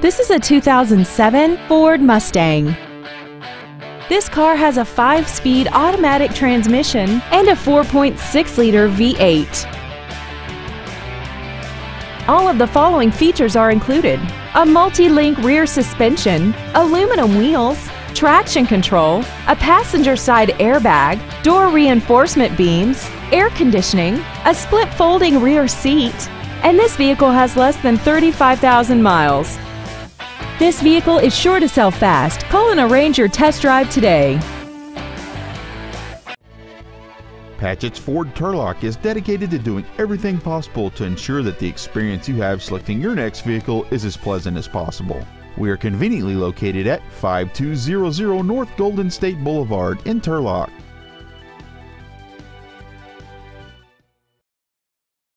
This is a 2007 Ford Mustang. This car has a 5-speed automatic transmission and a 4.6-liter V8. All of the following features are included. A multi-link rear suspension, aluminum wheels, traction control, a passenger side airbag, door reinforcement beams, air conditioning, a split folding rear seat, and this vehicle has less than 35,000 miles. This vehicle is sure to sell fast. Call and arrange your test drive today. Patchett's Ford Turlock is dedicated to doing everything possible to ensure that the experience you have selecting your next vehicle is as pleasant as possible. We are conveniently located at 5200 North Golden State Boulevard in Turlock.